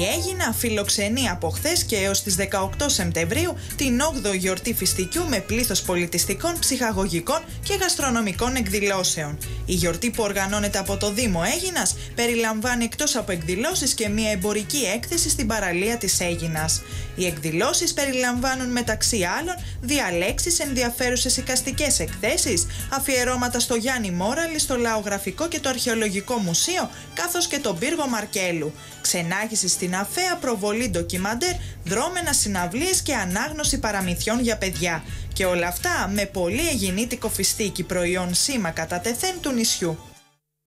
Έγινα φιλοξενεί από χθες και έως τις 18 Σεπτεμβρίου την 8η γιορτή φιστικιού με πλήθος πολιτιστικών, ψυχαγωγικών και γαστρονομικών εκδηλώσεων. Η γιορτή που οργανώνεται από το Δήμο Έγινας περιλαμβάνει εκτός από εκδηλώσεις και μια εμπορική έκθεση στην παραλία της Έγινας. Οι εκδηλώσεις περιλαμβάνουν μεταξύ άλλων διαλέξεις, ενδιαφέρουσες οικαστικές εκθέσεις, αφιερώματα στο Γιάννη Μόραλη, στο Λαογραφικό και το Αρχαιολογικό Μουσείο, καθώς και τον πύργο Μαρκέλου. Ξενάγηση στην Αφέα, προβολή ντοκιμαντέρ, δρόμενα συναυλίες και ανάγνωση παραμυθιών για παιδιά. Και όλα αυτά με πολύ εγινήτικο φιστίκι προϊόν σήμα κατά τεθέν του νησιού.